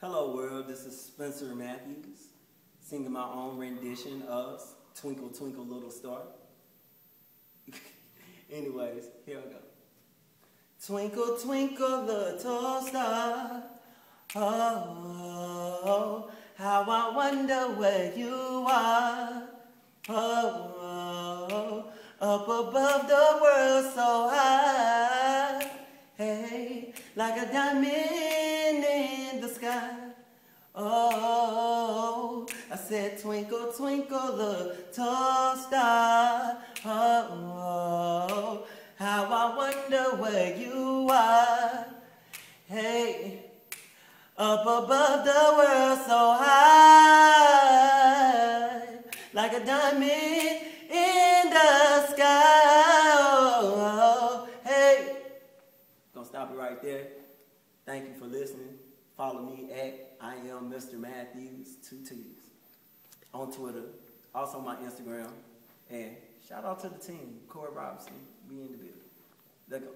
Hello world, this is Spencer Matthews singing my own rendition of Twinkle Twinkle Little Star. Anyways, here I go. Twinkle Twinkle Little Star, oh, how I wonder where you are. Oh, up above the world so high, hey, like a diamond said twinkle, twinkle, little star. Oh, how I wonder where you are. Hey, up above the world so high, like a diamond in the sky. Oh, hey, gonna stop it right there. Thank you for listening. Follow me at I am Mr. Matthews, two T's, on Twitter, also my Instagram. And shout out to the team, Cory Roberson, we in the building. Let go.